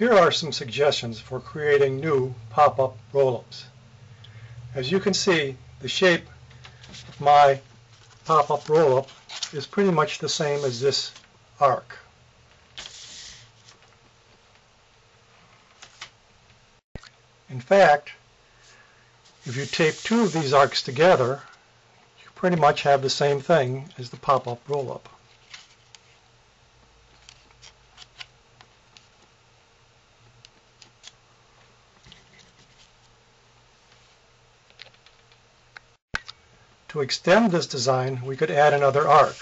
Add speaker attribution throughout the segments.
Speaker 1: Here are some suggestions for creating new pop-up roll-ups. As you can see, the shape of my pop-up roll-up is pretty much the same as this arc. In fact, if you tape two of these arcs together, you pretty much have the same thing as the pop-up roll-up. To extend this design, we could add another arc.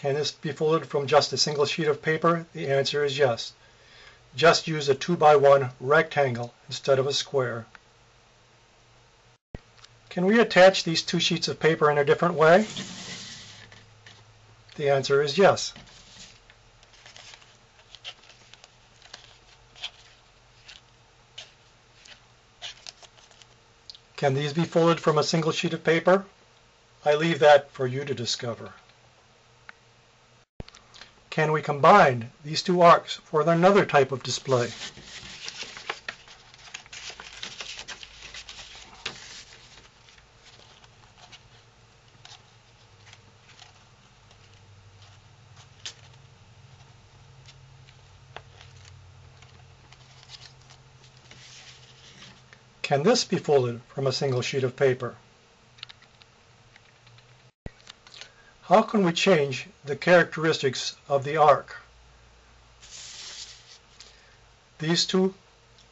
Speaker 1: Can this be folded from just a single sheet of paper? The answer is yes. Just use a 2 by 1 rectangle instead of a square. Can we attach these two sheets of paper in a different way? The answer is yes. Can these be folded from a single sheet of paper? I leave that for you to discover. Can we combine these two arcs for another type of display? Can this be folded from a single sheet of paper? How can we change the characteristics of the arc? These two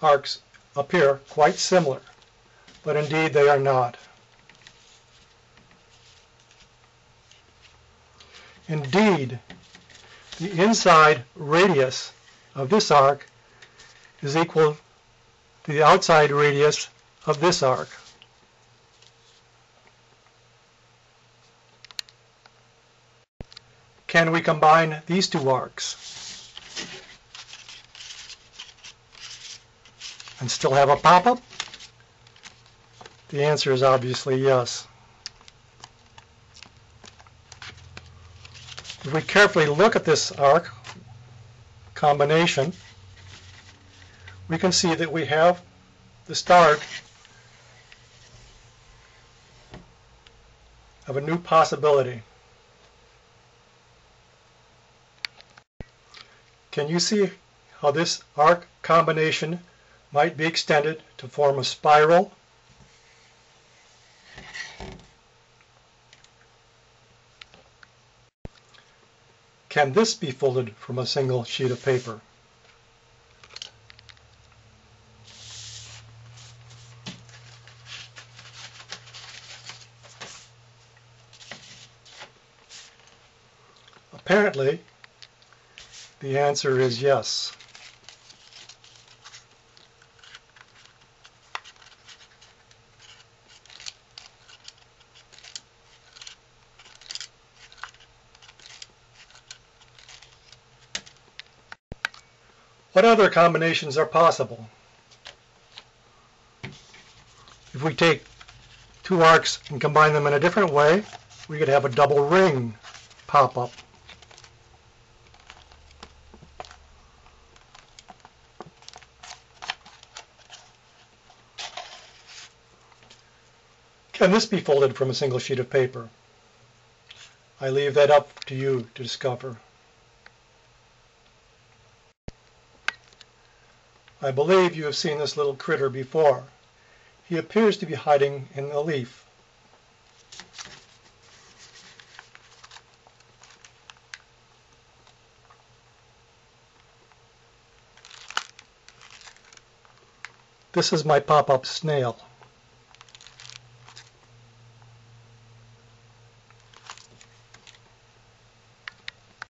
Speaker 1: arcs appear quite similar, but indeed they are not. Indeed, the inside radius of this arc is equal to the outside radius of this arc. Can we combine these two arcs? And still have a pop-up? The answer is obviously yes. If we carefully look at this arc combination, we can see that we have the start of a new possibility. Can you see how this arc combination might be extended to form a spiral? Can this be folded from a single sheet of paper? Apparently, the answer is yes. What other combinations are possible? If we take two arcs and combine them in a different way, we could have a double ring pop up. Can this be folded from a single sheet of paper? I leave that up to you to discover. I believe you have seen this little critter before. He appears to be hiding in a leaf. This is my pop-up snail.